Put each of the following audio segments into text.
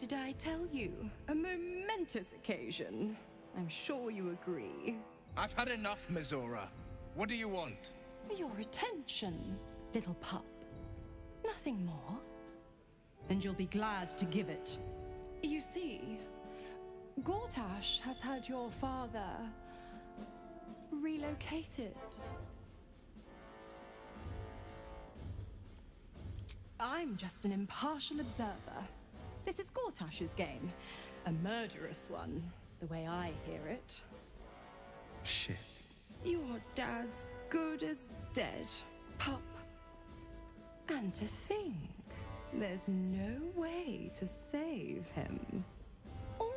Did I tell you? A momentous occasion. I'm sure you agree. I've had enough, Mizora. What do you want? Your attention, little pup. Nothing more. And you'll be glad to give it. You see, Gortash has had your father relocated. I'm just an impartial observer. This is Gortash's game. A murderous one, the way I hear it. Shit. Your dad's good as dead, pup. And to think, there's no way to save him. Or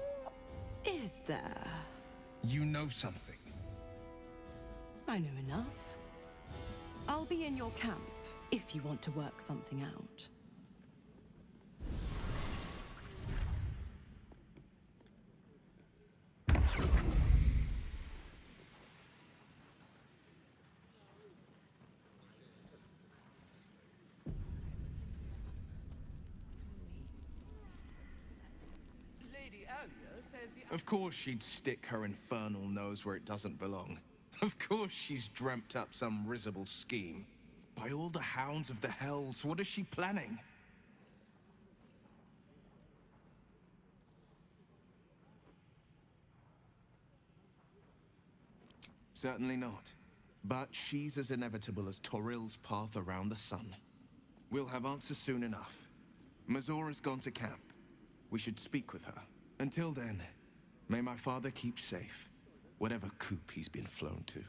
is there? You know something. I know enough. I'll be in your camp if you want to work something out. Of course she'd stick her infernal nose where it doesn't belong. Of course she's dreamt up some risible scheme. By all the hounds of the hells, what is she planning? Certainly not. But she's as inevitable as Toril's path around the sun. We'll have answers soon enough. Mizora's gone to camp. We should speak with her. Until then, may my father keep safe, whatever coop he's been flown to.